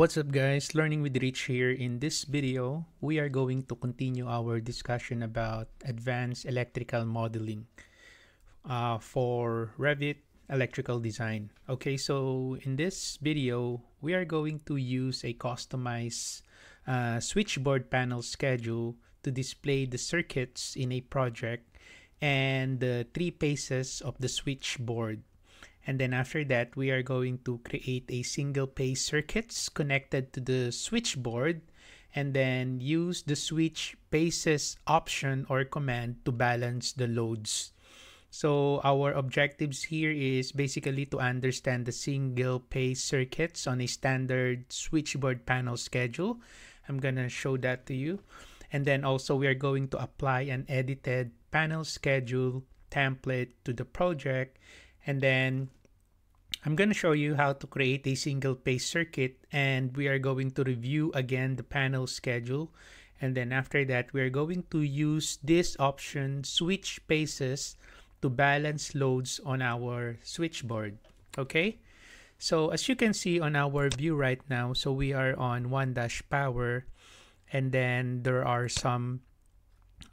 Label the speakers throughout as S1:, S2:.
S1: What's up guys, Learning with Rich here. In this video, we are going to continue our discussion about advanced electrical modeling uh, for Revit electrical design. Okay, so in this video, we are going to use a customized uh, switchboard panel schedule to display the circuits in a project and the three phases of the switchboard and then after that we are going to create a single phase circuits connected to the switchboard and then use the switch phases option or command to balance the loads. So our objectives here is basically to understand the single phase circuits on a standard switchboard panel schedule. I'm gonna show that to you. And then also we are going to apply an edited panel schedule template to the project. And then I'm going to show you how to create a single phase circuit and we are going to review again the panel schedule. And then after that we are going to use this option switch phases to balance loads on our switchboard okay? So as you can see on our view right now so we are on one dash power and then there are some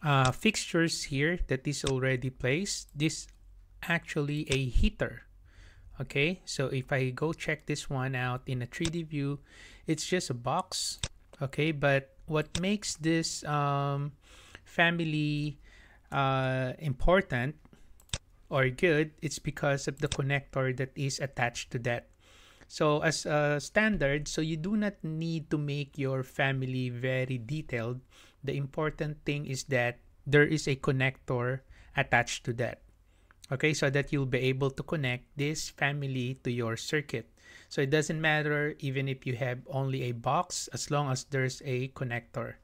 S1: uh, fixtures here that is already placed. This actually a heater okay so if I go check this one out in a 3d view it's just a box okay? But what makes this um, family uh, important or good it's because of the connector that is attached to that. So as a standard so you do not need to make your family very detailed. The important thing is that there is a connector attached to that okay so that you'll be able to connect this family to your circuit. So it doesn't matter even if you have only a box as long as there's a connector.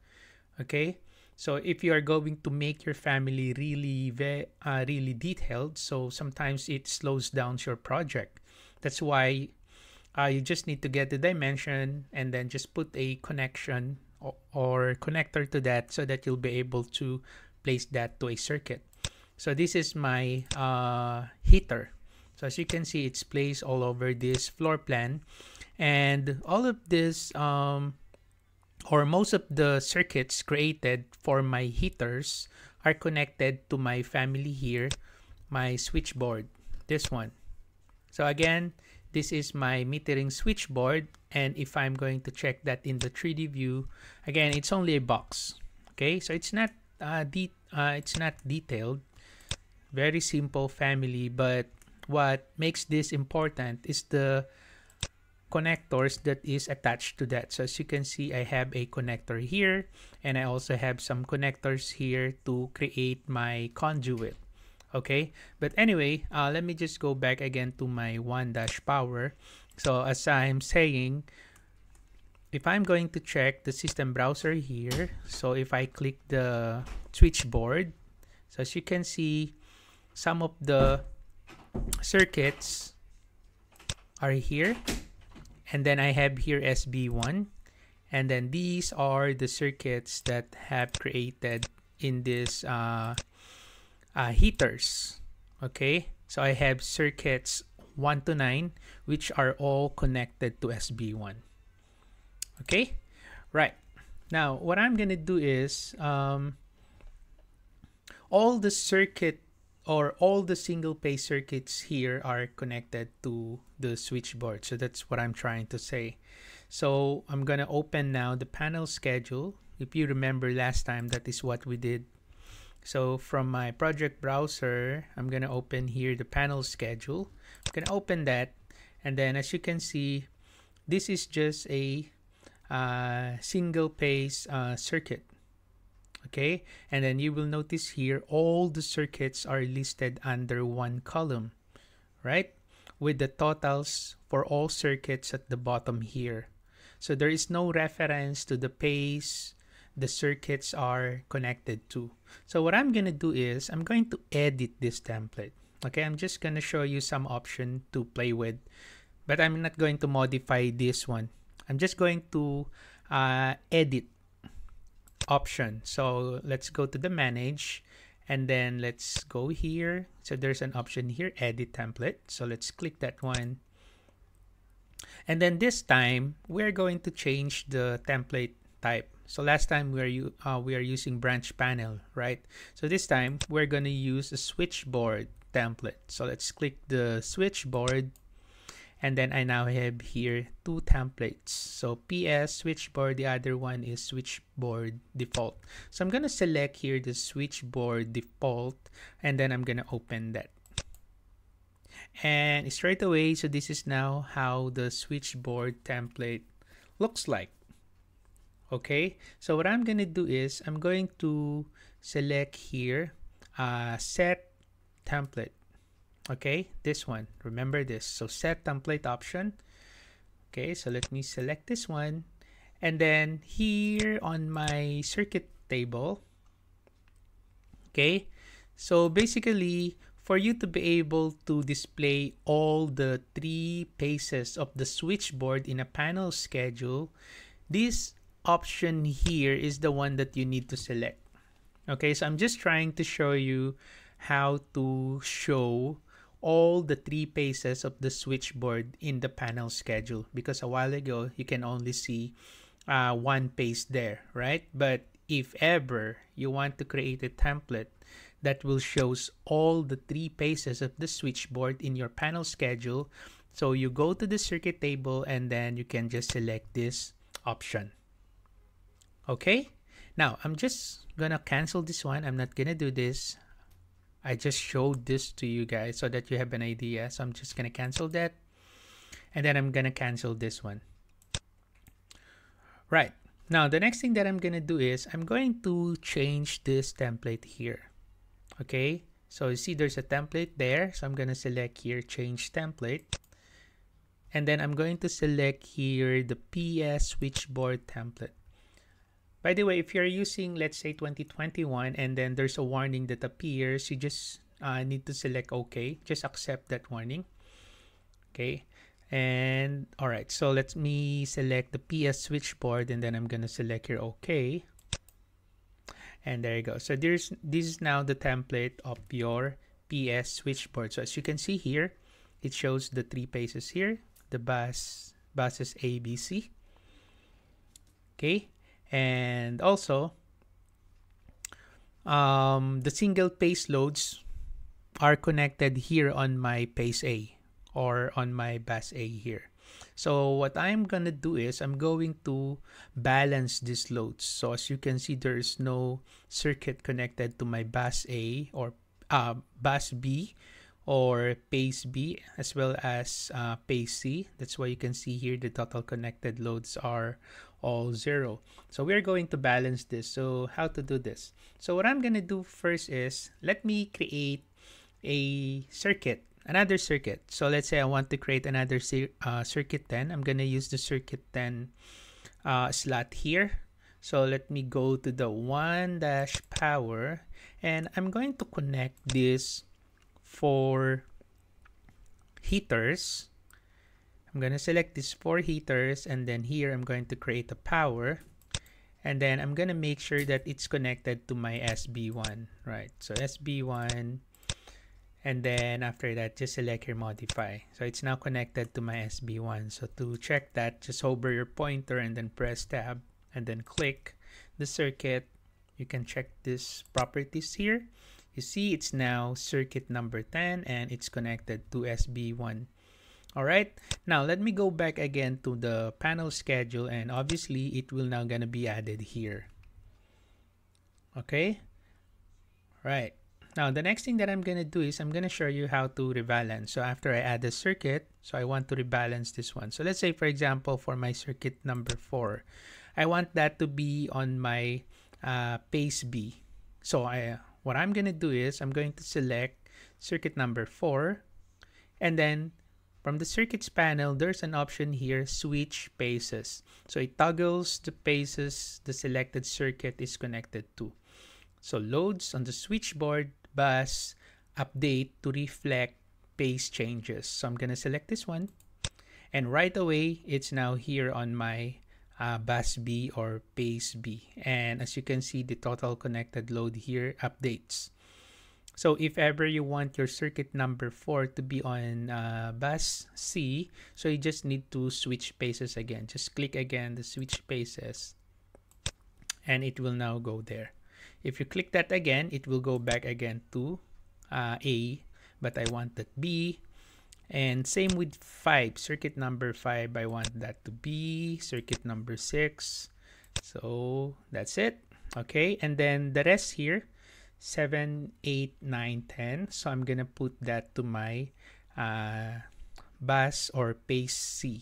S1: Okay? So if you are going to make your family really very uh, really detailed so sometimes it slows down your project. That's why uh, you just need to get the dimension and then just put a connection or, or connector to that so that you'll be able to place that to a circuit so this is my uh, heater. So as you can see, it's placed all over this floor plan. And all of this, um, or most of the circuits created for my heaters are connected to my family here, my switchboard, this one. So again, this is my metering switchboard. And if I'm going to check that in the 3D view, again, it's only a box. Okay, so it's not uh, de uh, it's not detailed very simple family but what makes this important is the connectors that is attached to that. So as you can see I have a connector here and I also have some connectors here to create my conduit okay? But anyway uh, let me just go back again to my one dash power. So as I'm saying if I'm going to check the system browser here so if I click the switchboard so as you can see some of the circuits are here and then I have here SB1 and then these are the circuits that have created in this uh, uh, heaters okay? So I have circuits 1 to 9 which are all connected to SB1 okay? Right. Now what I'm gonna do is um, all the circuit or all the single phase circuits here are connected to the switchboard. So that's what I'm trying to say. So I'm going to open now the panel schedule. If you remember last time, that is what we did. So from my project browser, I'm going to open here the panel schedule. I'm going to open that. And then as you can see, this is just a uh, single phase uh, circuit okay? And then you will notice here all the circuits are listed under one column right? With the totals for all circuits at the bottom here. So there is no reference to the phase the circuits are connected to. So what I'm gonna do is I'm going to edit this template okay? I'm just gonna show you some option to play with but I'm not going to modify this one. I'm just going to uh, edit option. So let's go to the manage and then let's go here. So there's an option here, edit template. So let's click that one. And then this time, we're going to change the template type. So last time we are, uh, we are using branch panel, right? So this time, we're going to use a switchboard template. So let's click the switchboard and then I now have here two templates. So PS switchboard, the other one is switchboard default. So I'm gonna select here the switchboard default and then I'm gonna open that. And straight away, so this is now how the switchboard template looks like. Okay, so what I'm gonna do is I'm going to select here uh, set template okay this one. Remember this. So set template option. Okay so let me select this one. And then here on my circuit table. Okay so basically for you to be able to display all the three phases of the switchboard in a panel schedule this option here is the one that you need to select. Okay so i'm just trying to show you how to show all the three phases of the switchboard in the panel schedule because a while ago you can only see uh, one phase there, right? But if ever you want to create a template that will shows all the three phases of the switchboard in your panel schedule, so you go to the circuit table and then you can just select this option. Okay, now I'm just gonna cancel this one. I'm not gonna do this. I just showed this to you guys so that you have an idea. So I'm just going to cancel that. And then I'm going to cancel this one. Right. Now, the next thing that I'm going to do is I'm going to change this template here. Okay. So you see there's a template there. So I'm going to select here, change template. And then I'm going to select here the PS switchboard template. By the way, if you're using, let's say 2021, and then there's a warning that appears, you just uh, need to select OK. Just accept that warning. Okay. And all right, so let me select the PS switchboard and then I'm going to select here OK. And there you go. So there's this is now the template of your PS switchboard. So as you can see here, it shows the three phases here, the bus buses A, B, C. Okay and also um, the single phase loads are connected here on my phase A or on my bus A here. So what I'm gonna do is I'm going to balance these loads. So as you can see, there is no circuit connected to my bus A or uh, bus B or phase B as well as uh, phase C. That's why you can see here the total connected loads are all zero. So we're going to balance this. So how to do this? So what I'm going to do first is let me create a circuit, another circuit. So let's say I want to create another uh, circuit 10. I'm going to use the circuit 10 uh, slot here. So let me go to the 1 dash power and I'm going to connect this for heaters. I'm going to select these four heaters and then here I'm going to create a power. And then I'm going to make sure that it's connected to my SB1 right? So SB1 and then after that just select your modify. So it's now connected to my SB1 so to check that just hover your pointer and then press tab and then click the circuit. You can check this properties here you see it's now circuit number 10 and it's connected to SB1 all right now let me go back again to the panel schedule and obviously it will now gonna be added here. Okay? Right. Now the next thing that I'm gonna do is I'm gonna show you how to rebalance. So after I add the circuit so I want to rebalance this one. So let's say for example for my circuit number four I want that to be on my uh, phase B. So I what I'm gonna do is I'm going to select circuit number four and then from the circuits panel, there's an option here, switch phases. So it toggles the phases the selected circuit is connected to. So loads on the switchboard bus update to reflect phase changes. So I'm going to select this one. And right away, it's now here on my uh, bus B or phase B. And as you can see, the total connected load here updates. So if ever you want your circuit number 4 to be on uh, bus C, so you just need to switch phases again. Just click again the switch phases and it will now go there. If you click that again, it will go back again to uh, A, but I want that B. And same with 5, circuit number 5, I want that to be circuit number 6. So that's it. Okay, and then the rest here, 7, 8, 9, 10. So I'm going to put that to my uh, bus or phase C.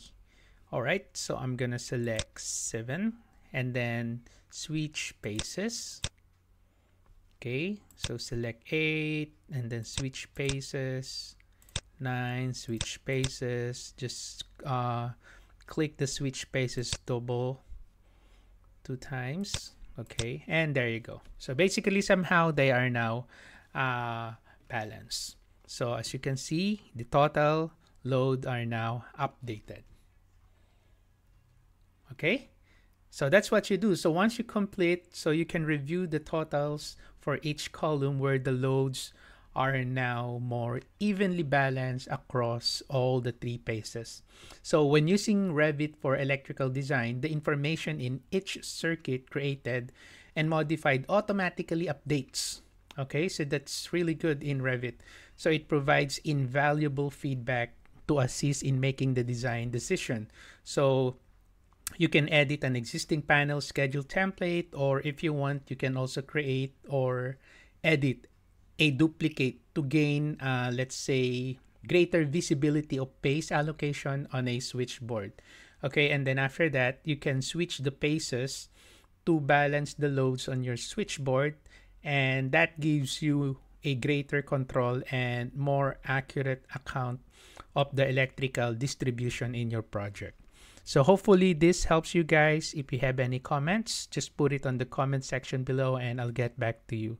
S1: All right, so I'm going to select 7 and then switch phases. Okay, so select 8 and then switch phases. 9, switch phases Just uh, click the switch phases double two times. Okay, and there you go. So basically, somehow they are now uh, balanced. So as you can see, the total load are now updated. Okay. So that's what you do. So once you complete, so you can review the totals for each column where the loads are now more evenly balanced across all the three phases. So when using Revit for electrical design, the information in each circuit created and modified automatically updates. Okay, so that's really good in Revit. So it provides invaluable feedback to assist in making the design decision. So you can edit an existing panel schedule template or if you want you can also create or edit a duplicate to gain uh, let's say greater visibility of phase allocation on a switchboard okay and then after that you can switch the phases to balance the loads on your switchboard and that gives you a greater control and more accurate account of the electrical distribution in your project so hopefully this helps you guys. If you have any comments, just put it on the comment section below and I'll get back to you.